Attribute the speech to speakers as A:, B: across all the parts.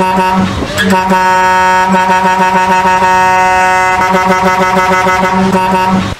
A: Thank
B: you.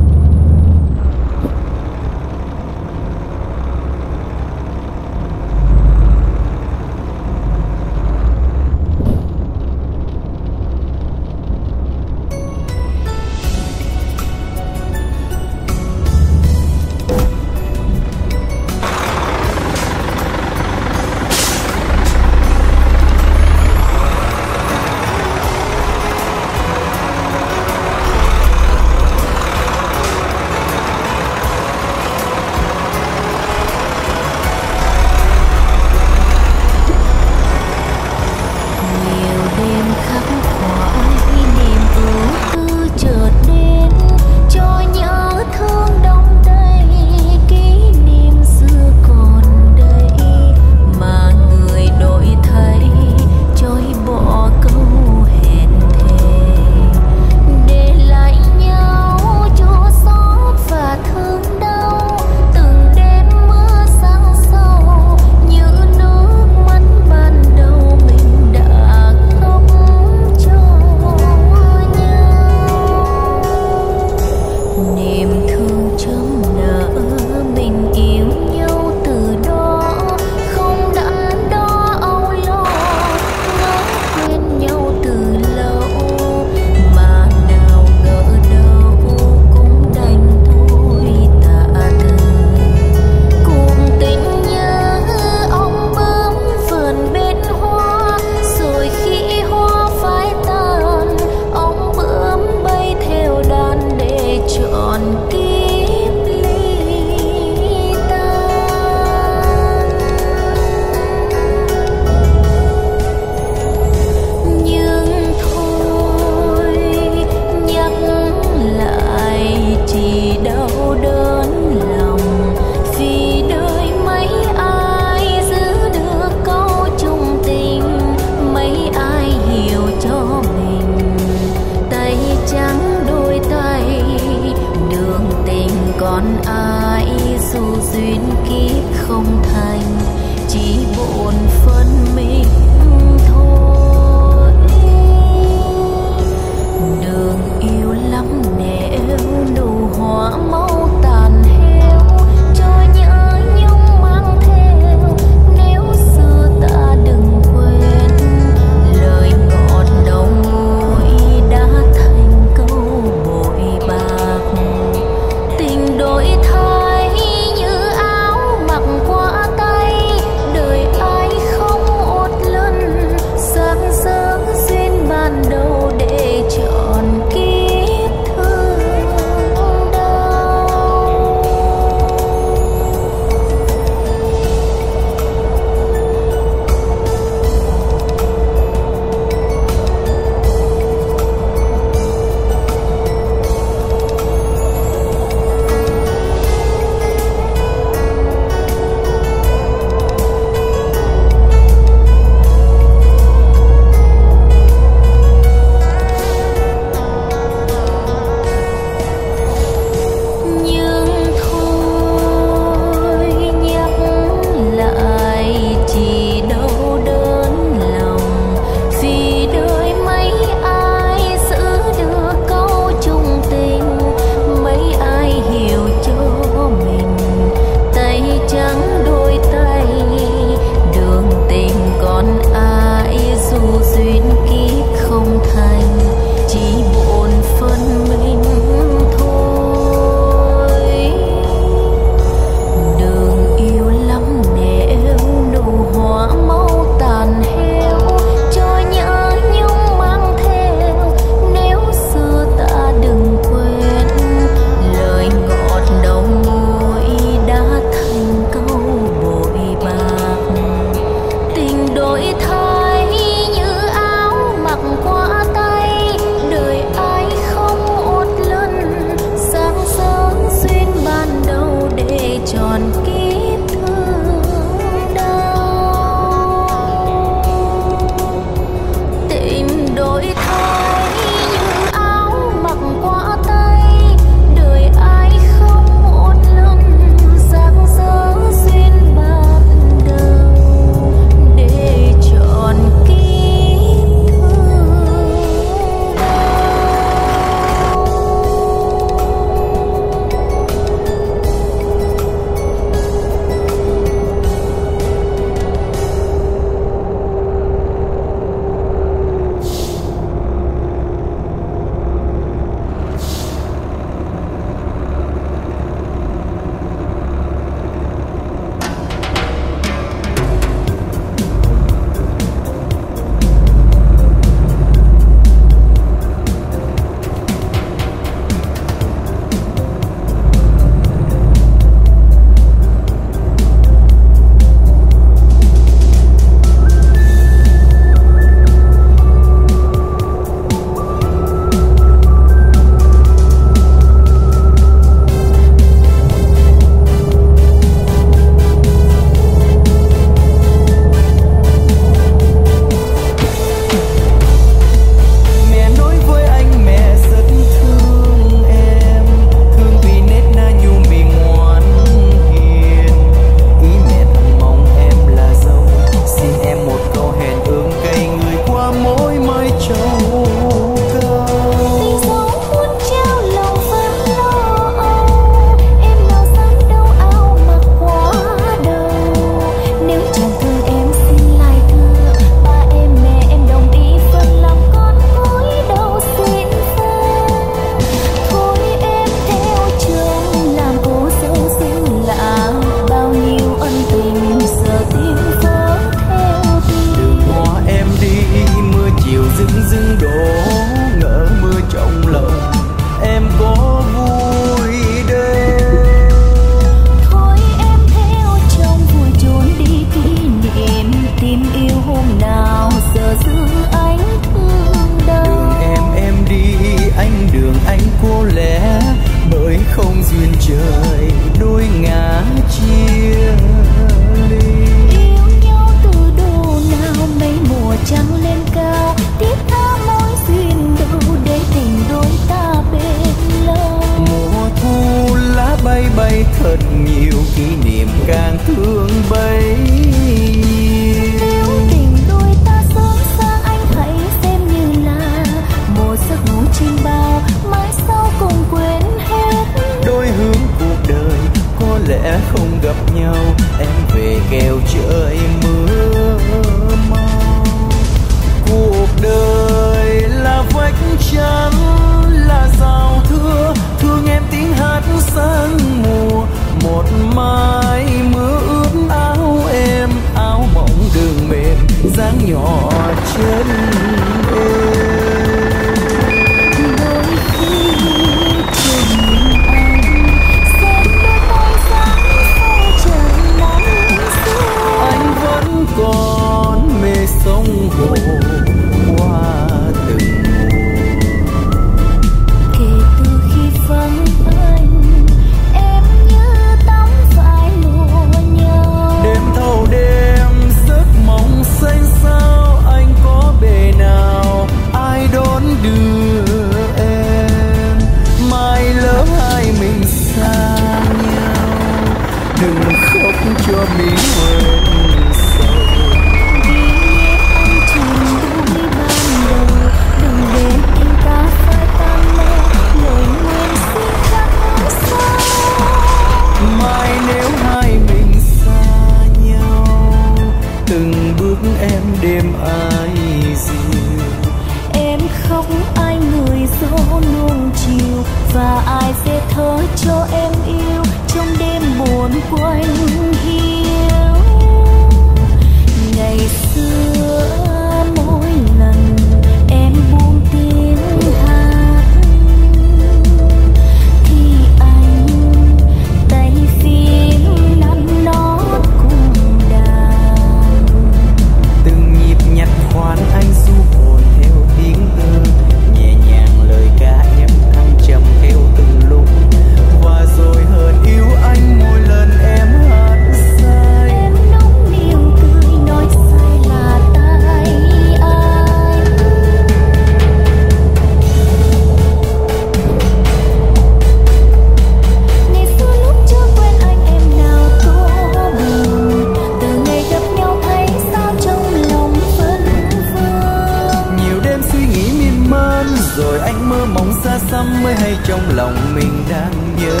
B: xăm mới hay trong lòng mình đang nhớ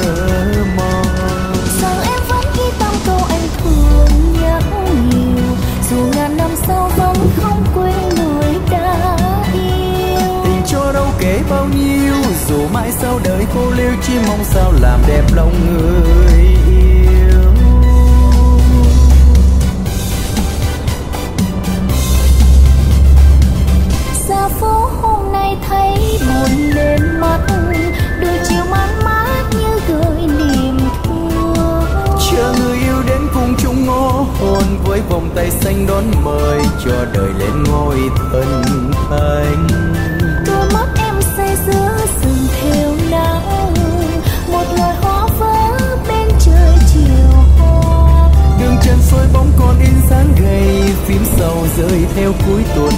B: mong.
C: Sao em vẫn ghi tâm câu anh thương nhau, nhiều. Dù ngàn năm sau vẫn không quên người đã yêu.
B: Tin cho đâu kể bao nhiêu dù mãi sau đời cô liêu chỉ mong sao làm đẹp lòng người yêu.
C: buồn lên mắt. Đôi chiều mát mát như gợi niềm thương.
B: Chờ người yêu đến cùng chung ngõ hôn với vòng tay xanh đón mời cho đời lên ngôi thân thành.
C: Đôi mắt em say giữa rừng theo nắng. Một lời hoa vỡ bên trời chiều hoa.
B: Đường chân soi bóng con in sáng gầy phím sầu rơi theo cuối tuần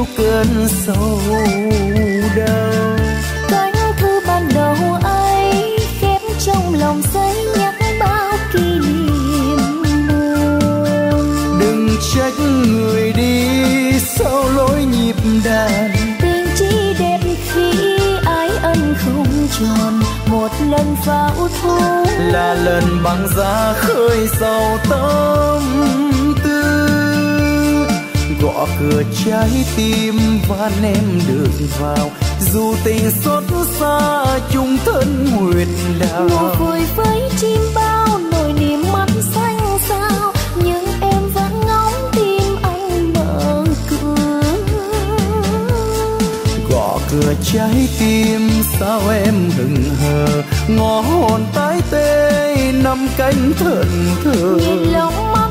B: yêu cơn sầu đau.
C: Cánh thư ban đầu ấy khép trong lòng giấy nhắc bao kỷ niệm buồn.
B: Đừng trách người đi sau lối nhịp đàn.
C: Tình chỉ đẹp khi ái ân không tròn một lần pháo thu.
B: Là lần băng giá khơi sầu tâm gõ cửa trái tim và em được vào. Dù tình xót xa chung thân nguyệt đào.
C: Ngủ vui với chim bao nỗi niềm mắt xanh sao nhưng em vẫn ngóng tim anh mở cửa.
B: Gõ cửa trái tim sao em đừng hờ? Ngó hồn tái tê năm cánh thận thờ.
C: Nhìn lòng mắt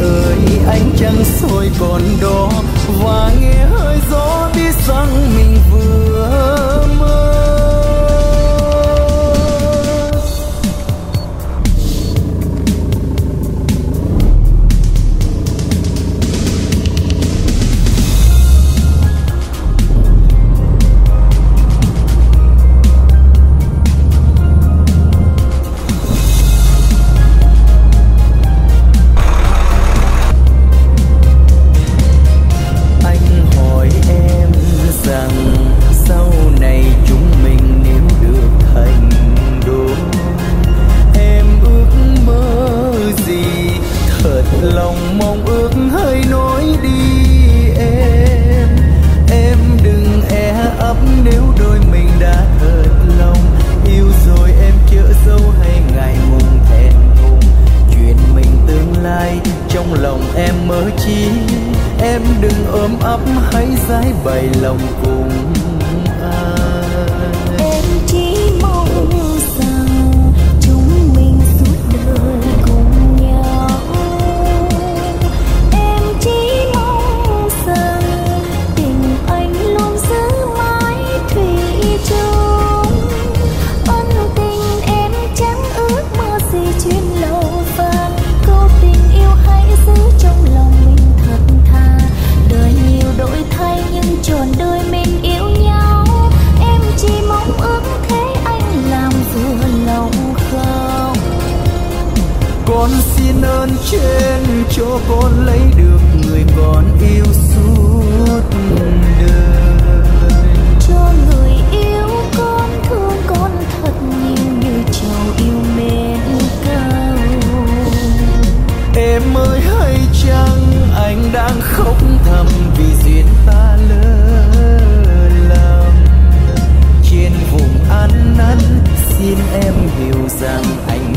B: ơi anh chẳng soi còn đó và nghe hơi gió biết rằng mình vừa
C: não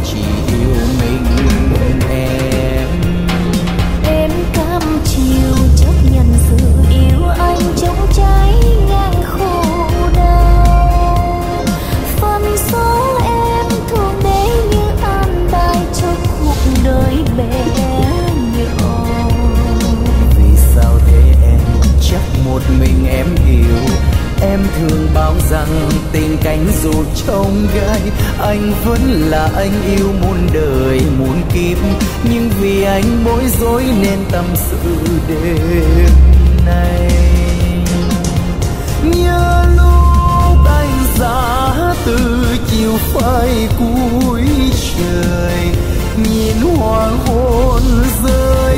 C: chỉ yêu mình em. thương
B: báo rằng tình cảnh dù trông gai, anh vẫn là anh yêu muôn đời, muôn kiếp. Nhưng vì anh bối rối nên tâm sự đêm nay. Nhớ lúc anh ra từ chiều phai cuối trời, nhìn hoàng hôn rơi,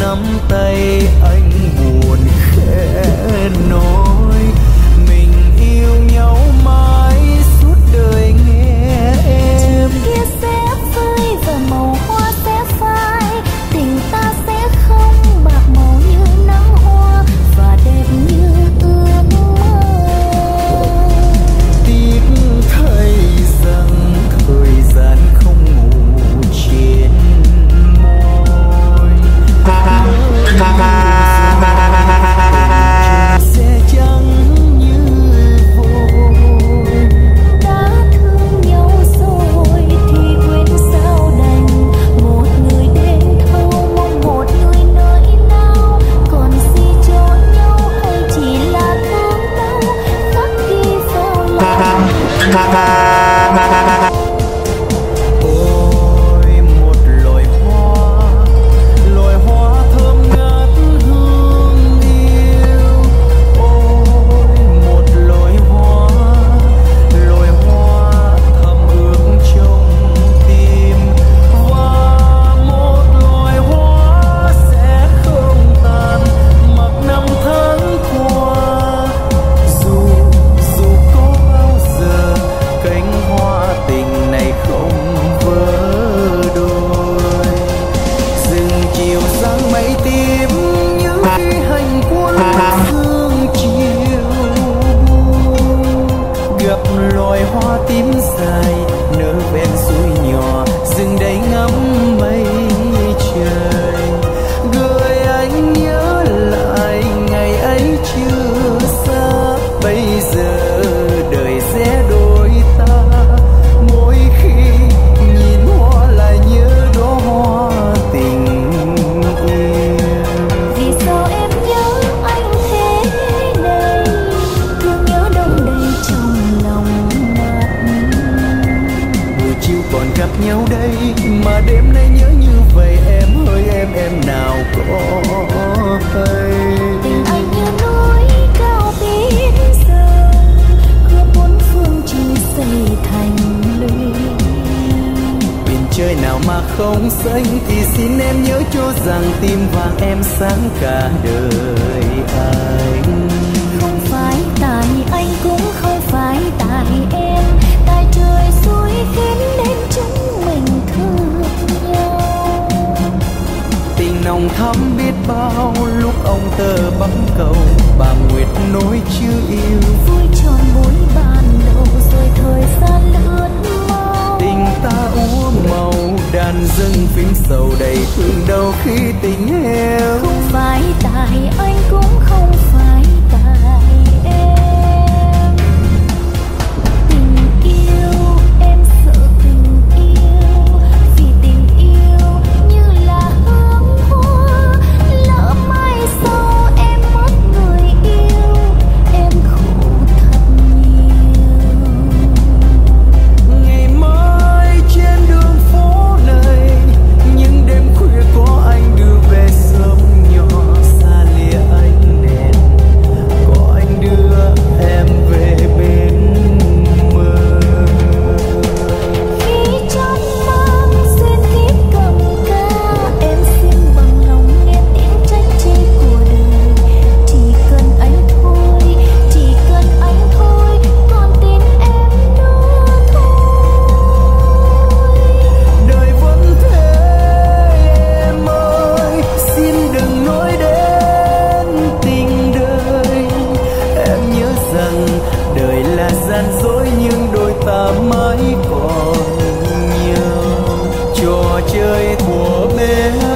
B: nắm tay anh buồn khẽ nói. sầu đầy thương đau khi tình
C: em mãi còn nhiều
B: trò chơi của bé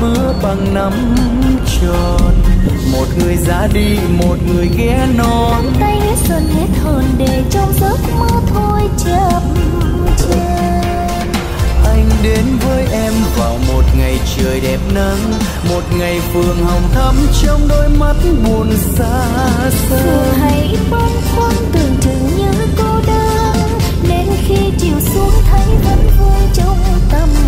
B: bữa bằng nắm tròn. Một người ra đi một người ghé non.
C: Nắm tay hết xuân hết hồn để trong giấc mơ thôi chậm chạp
B: anh đến với em vào một ngày trời đẹp nắng một ngày phường hồng thắm trong đôi mắt buồn xa xăm
C: hãy băn khoăn tưởng chừng như cô đơn đến khi chiều xuống thấy vẫn vương trong tâm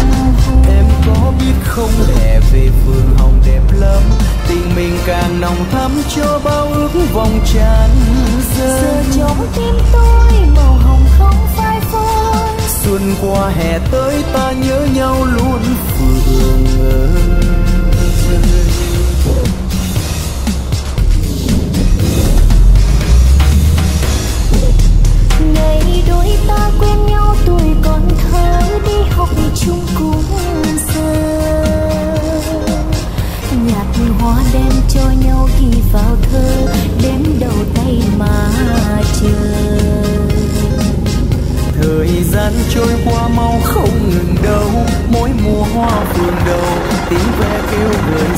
B: em có biết không? Lẽ về phương hồng đẹp lắm. Tình mình càng nồng thắm cho bao ước vòng tràn
C: giờ,
B: giờ
C: trong tim tôi màu hồng không phai phôi.
B: Xuân qua hè tới ta nhớ nhau luôn phương ơi. tiếng ve kêu người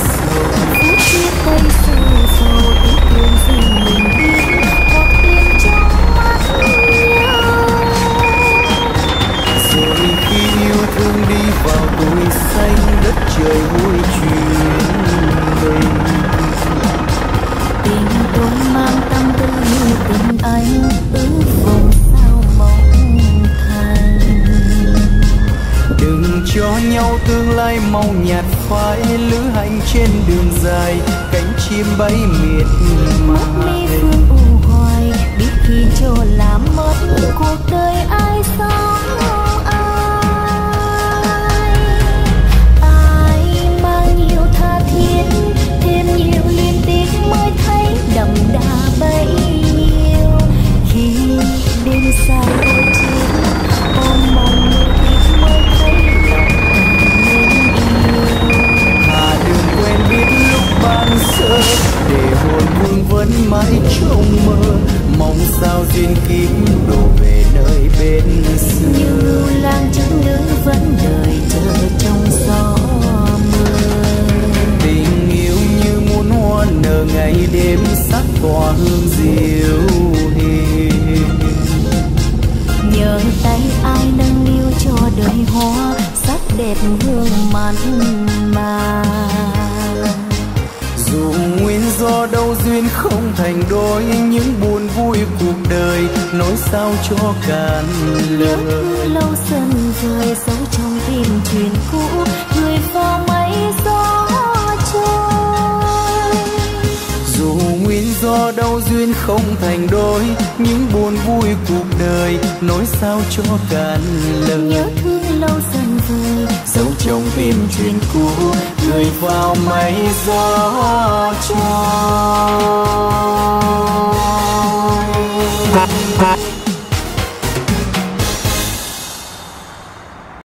B: cho cạn lời.
C: Nhớ thương lâu dần rồi
B: dấu trong tim truyền cũ gửi vào mây gió.